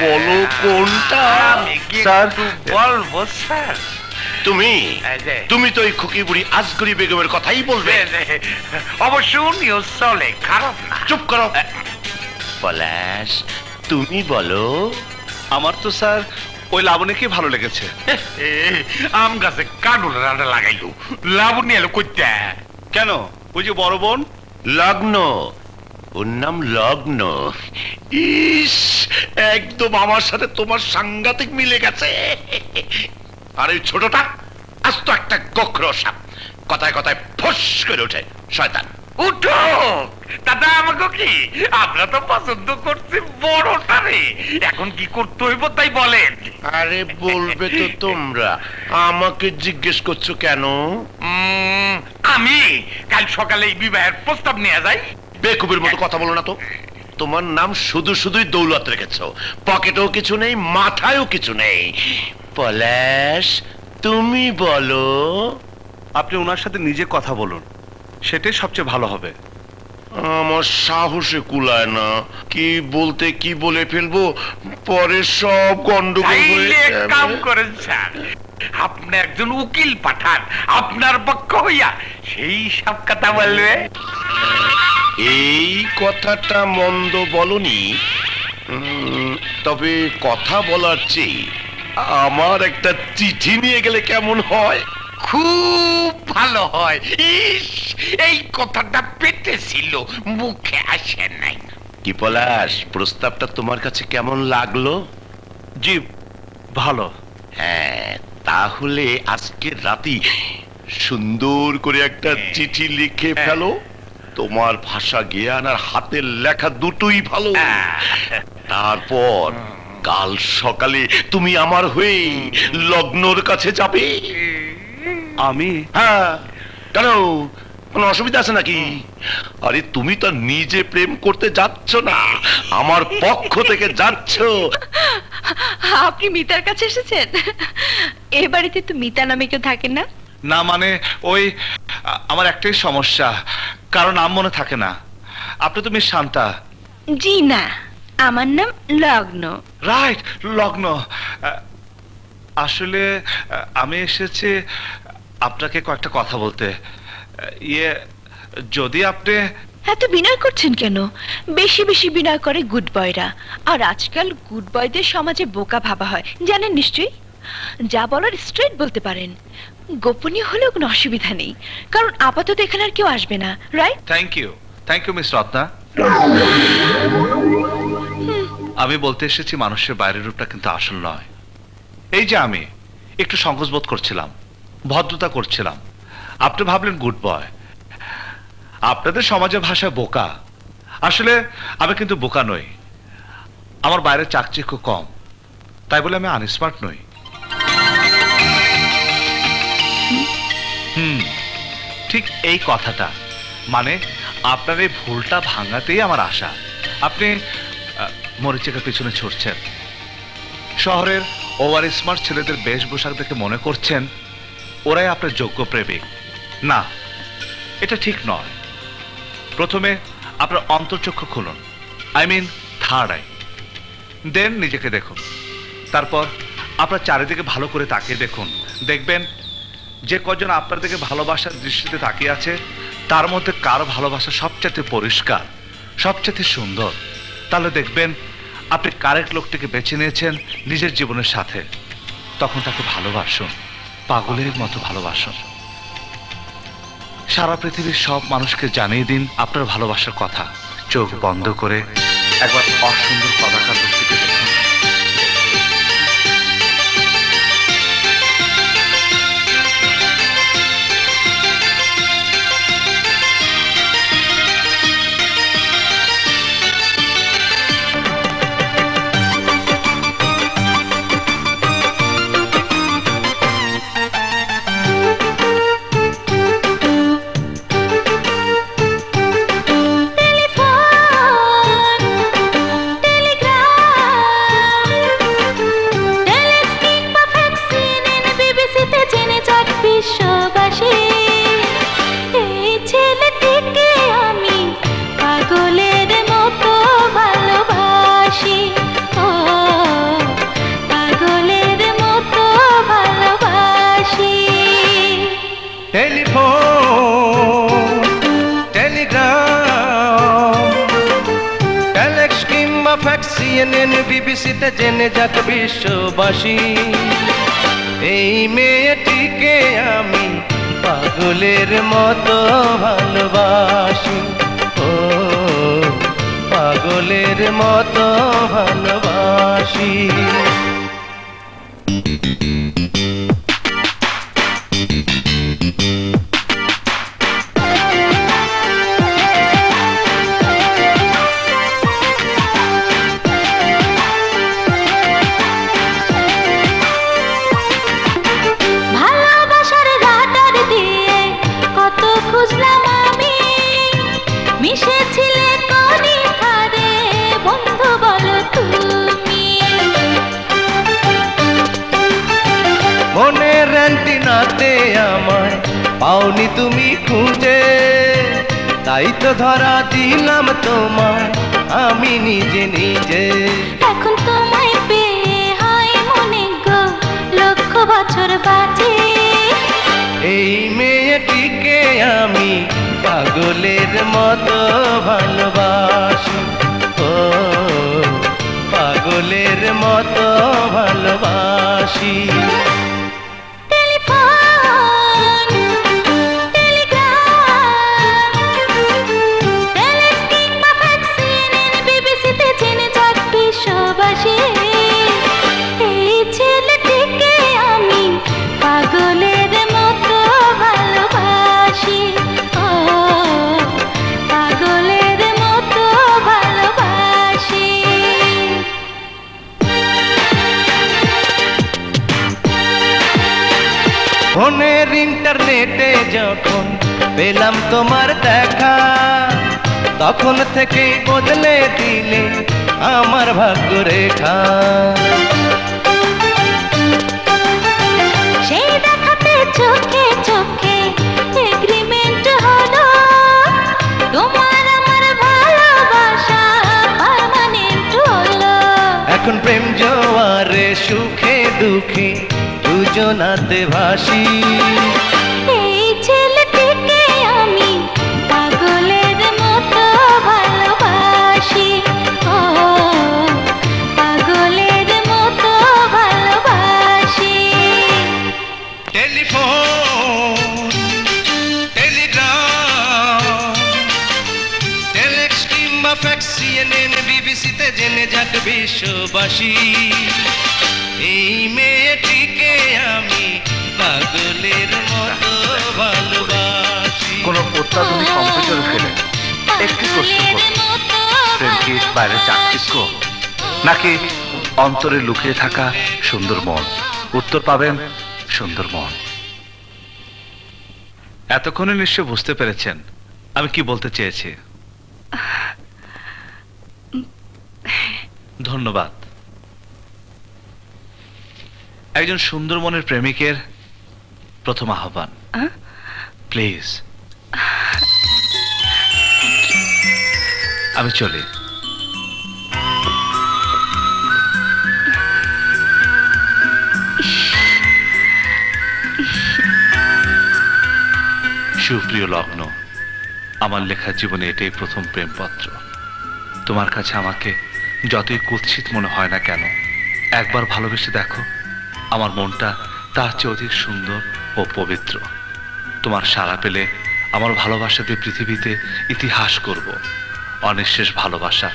বলো কোনটা? আমি কি স্যার। বলব স্যার। তুমি? তুমি তো ওই খুকি বুড়ি আজগরি বেগমের কথাই বলবে। অবশ্য উনিও চলে খারাপ না। চুপ করো। পলাশ তুমি বলো। আমার তো স্যার ওই লাবণীকে ভালো লেগেছে? আম গাছে কানুল রান্না লাগাইলো। লাবণী এলো কইতে। কেন? ওই যে বড় বোন? লগ্ন। ওর নাম লগ্ন। ইস! একদম আমার সাথে তোমার সাংঘাতিক মিলে গেছে। আর ওই ছোটটা আজ তো একটা গোখর সাপ কথায় কথায় ফস করে ওঠে শয়তান। উঠো! দাদা আমাকে কি? আমরা তো পছন্দ করছি বড়টারে এখন কি করতে হইব তাই বলেন। আরে বলবে তো তোমরা। আমাকে জিজ্ঞেস করছ কেন? উম, আমি কাল সকালে এই বিবাহের প্রস্তাব নিয়ে যাই। বেকুবের মতো কথা বলো না তো। তোমার নাম শুধু শুধুই দৌলত রেখেছো। পকেটেও কিছু নেই মাথায়ও কিছু নেই। পলাশ তুমি বলো। আপনি ওনার সাথে নিজে কথা বলুন। সেটাই সবচেয়ে ভালো হবে। আমার সাহসে কুলায় না। কি বলতে কি বলে ফেলব? পরে সব গন্ডগোল হয়ে কাম করেন স্যার আপনি একজন উকিল পাঠান আপনার পক্ষ হইয়া সেই সব কথা বলবে। এই কথাটা মন্দ বলনি। উম, তবে কথা বলার চেয়ে আমার একটা চিঠি নিয়ে গেলে কেমন হয়? খুব ভালো হয়। ইস এই কথাটা পেটে ছিল মুখে আসে নাই। কি পলাশ প্রস্তাবটা তোমার কাছে কেমন লাগল? জি ভালো। হ্যাঁ তাহলে আজকে রাতি সুন্দর করে একটা চিঠি লিখে ফেলো। তোমার ভাষা জ্ঞান আর হাতের লেখা দুটোই ভালো। তারপর কাল সকালে তুমি আমার হয়ে লগ্নর কাছে যাবে। আমি? হ্যাঁ। কেন? কোনো অসুবিধা আছে নাকি? আরে তুমি তো নিজে প্রেম করতে যাচ্ছ না। আমার পক্ষ থেকে যাচ্ছ। আপনি মিতার কাছে এসেছেন? এ বাড়িতে তো মিতা নামে কেউ থাকে না। না মানে ওই আমার একটাই সমস্যা। কারণ নাম মনে থাকে না। আপনি তো মিস শান্তা। জি না আমার নাম লগ্ন। রাইট লগ্ন। আসলে আমি এসেছি আপনাকে কয়েকটা কথা বলতে। ইয়ে যদি আপনি এত বিনয় করছেন কেন? বেশি বেশি বিনয় করে গুড বয়রা। আর আজকাল গুড বয়দের সমাজে বোকা ভাবা হয়। জানেন নিশ্চয়ই? যা বলার স্ট্রেট বলতে পারেন। গোপনীয় হলেও কোনো অসুবিধা নেই, কারণ আপাতত এখানে আর কেউ আসবে না right thank you thank you miss Ratna আমি বলতে এসেছি, মানুষের বাইরের রূপটা কিন্তু আসল নয়। এই যে আমি, একটু সংকোচ বোধ করছিলাম, ভদ্রতা করছিলাম। আপনি ভাবলেন গুড বয় আপনাদের সমাজের ভাষায় বোকা। আসলে আমি কিন্তু বোকা নই। আমার বাইরে চাকচিক্য কম। তাই বলে আমি আনস্মার্ট নই। হুম, ঠিক এই কথাটা। মানে আপনার এই ভুলটা ভাঙাতেই আমার আশা। আপনি মরিচিকার পিছনে ছুটছেন। শহরের ওভার স্মার্ট ছেলেদের বেশভূষাক দেখে মনে করছেন, ওরাই আপনার যোগ্য প্রেমিক। না, এটা ঠিক নয়। প্রথমে আপনার অন্তর্চক্ষু খুলুন। I mean, third eye. Then নিজেকে দেখুন। তারপর আপনার চারিদিকে ভালো করে তাকিয়ে দেখুন। দেখবেন যে কজন আপনার দিকে ভালোবাসার দৃষ্টিতে তাকিয়ে আছে, তার মধ্যে কার ভালোবাসা সবচেয়ে পরিষ্কার সবচেয়ে সুন্দর। তাহলে দেখবেন, আপনি কারেক্ট লোকটিকে বেছে নিয়েছেন নিজের জীবনের সাথে। তখন তাকে ভালোবাসুন, পাগলের মতো ভালোবাসুন। সারা পৃথিবীর সব মানুষকে জানিয়ে দিন আপনার ভালোবাসার কথা। চোখ বন্ধ করে একবার অসুন্দর কদাকার কিংবা ফ্যাক্স সিএনএন বিবিসিতে জেনে যাক বিশ্ববাসী। এই মেয়েটিকে আমি পাগলের মতো ভালোবাসি। ও, পাগলের মতো ভালোবাসি। পাওনি তুমি খুঁজে। তাই তো ধরা দিলাম তোমার আমি নিজে নিজে। এখন তোমায় পেয়ে হয় মনে গো লক্ষ বছর বাজে। এই মেয়েটিকে আমি পাগলের মতো ভালোবাসি। ও পাগলের মতো ভালোবাসি। ইন্টারনেটে যখন পেলাম তোমার দেখা তখন থেকে বদলে দিলে আমার ভাগ্য রেখা চোখে চোখে এগ্রিমেন্ট হলো। তোমার আমার ভালোবাসা পার্মানেন্ট হলো। এখন প্রেম জোয়ারে সুখে দুঃখে দুজনাতে ভাসি। এই ছেলেটিকে আমি পাগলের মতো ভালোবাসি। ও পাগলের মতো ভালোবাসি। টেলিফোন টেলিগ্রাম টেলেক্স কিংবা ফ্যাক্স সিএনএন বিবিসিতে জেনে যাক বিশ্ববাসী। এই মেয়েটিকে আমি পাগলের মতো ভালোবাসি। কোনো অত্যাধুনিক কম্পিউটার ফেলে একটি প্রশ্ন করুন প্রেম কি বাইরে চাকচিক্য? নাকি অন্তরে লুকিয়ে থাকা সুন্দর মন? উত্তর পাবেন সুন্দর মন। এতক্ষণে নিশ্চয় বুঝতে পেরেছেন আমি কি বলতে চেয়েছি। ধন্যবাদ। একজন সুন্দর মনের প্রেমিকের প্রথম আহ্বান। আহ? প্লিজ। আমি চলি। সুপ্রিয় লগ্ন আমার লেখা জীবনে এটাই প্রথম প্রেমপত্র। তোমার কাছে আমাকে যতই কুৎসিত মনে হয় না কেন একবার ভালোবেসে দেখো। আমার মনটা তার চেয়ে অধিক সুন্দর ও পবিত্র। তোমার সারা পেলে আমার ভালোবাসাতে পৃথিবীতে ইতিহাস করব, অনিঃশেষ ভালোবাসা